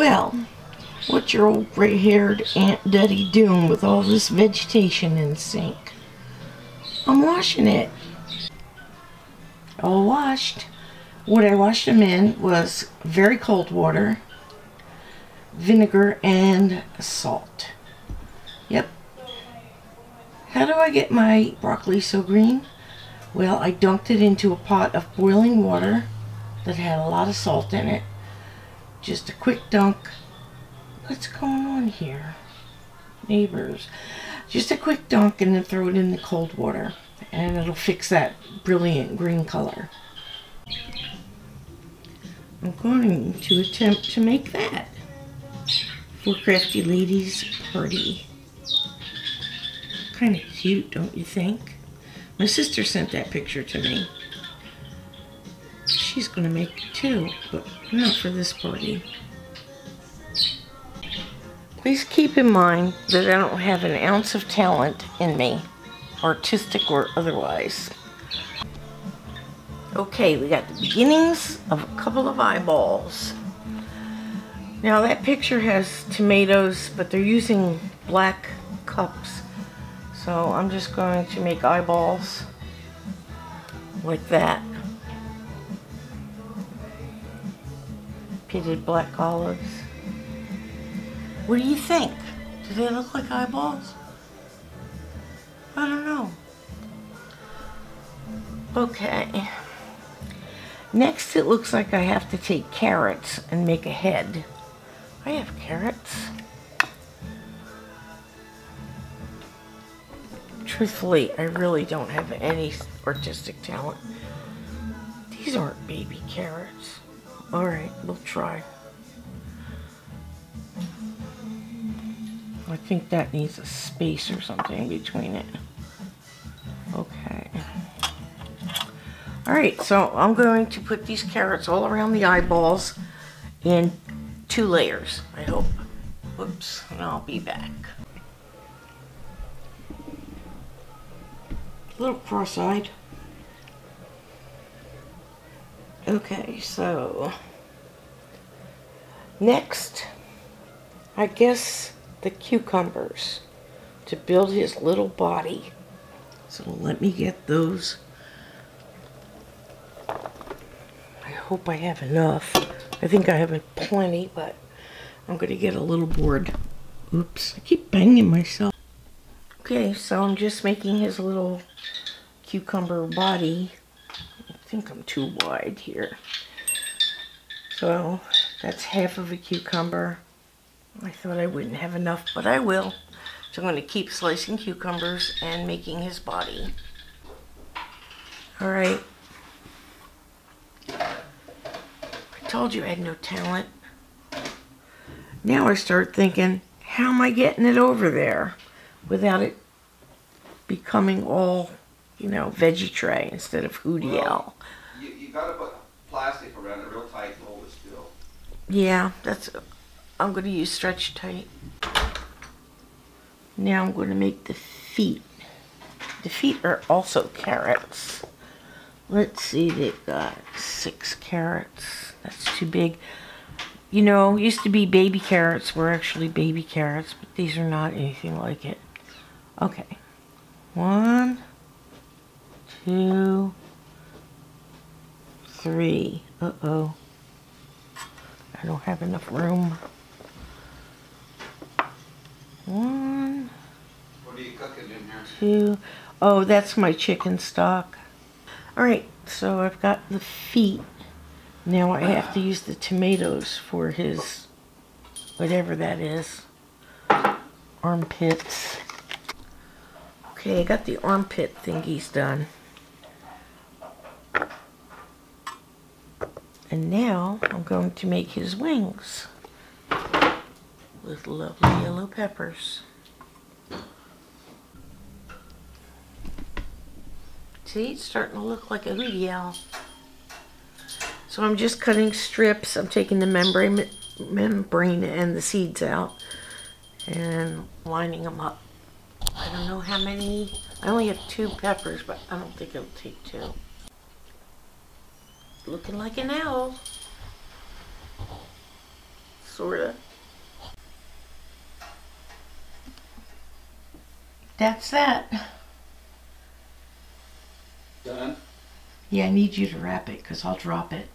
Well, what's your old gray-haired Aunt Duddie doing with all this vegetation in the sink? I'm washing it. All washed. What I washed them in was very cold water, vinegar, and salt. Yep. How do I get my broccoli so green? Well, I dunked it into a pot of boiling water that had a lot of salt in it. Just a quick dunk. What's going on here? Neighbors. Just a quick dunk and then throw it in the cold water. And it'll fix that brilliant green color. I'm going to attempt to make that for Crafty Lady's party. Kind of cute, don't you think? My sister sent that picture to me. She's going to make too, but not for this party. Please keep in mind that I don't have an ounce of talent in me, artistic or otherwise. Okay, we got the beginnings of a couple of eyeballs. Now that picture has tomatoes, but they're using black cups. So I'm just going to make eyeballs like that. Pitted black olives. What do you think? Do they look like eyeballs? I don't know. Okay. Next, it looks like I have to take carrots and make a head. I have carrots. Truthfully, I really don't have any artistic talent. These aren't baby carrots. Alright, we'll try. I think that needs a space or something between it. Okay. Alright, so I'm going to put these carrots all around the eyeballs in two layers, I hope. Whoops, and I'll be back. A little cross-eyed. Okay, so next, I guess the cucumbers to build his little body. So let me get those. I hope I have enough. I think I have plenty, but I'm going to get a little bored. Oops, I keep banging myself. Okay, so I'm just making his little cucumber body. Think I'm too wide here. So that's half of a cucumber. I thought I wouldn't have enough, but I will. So I'm going to keep slicing cucumbers and making his body. Alright. I told you I had no talent. Now I start thinking, how am I getting it over there without it becoming all, you know, veggie tray instead of hootie Well, you, you gotta put plastic around it real tight and hold it still. Yeah, that's. I'm going to use stretch tight. Now I'm going to make the feet. The feet are also carrots. Let's see, they've got six carrots. That's too big. You know, used to be baby carrots were actually baby carrots, but these are not anything like it. Okay. One, two, three. Uh-oh. I don't have enough room. One, What are you cooking in here? two. Oh, that's my chicken stock. All right, so I've got the feet. Now I have to use the tomatoes for his, whatever that is, armpits. Okay, I got the armpit thingies done. And now I'm going to make his wings with lovely yellow peppers. See, it's starting to look like a hootie owl. So I'm just cutting strips. I'm taking the membrane, membrane and the seeds out and lining them up. I don't know how many. I only have two peppers, but I don't think it'll take two. Looking like an owl. sorta. That's that. Done? Yeah, I need you to wrap it because I'll drop it.